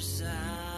side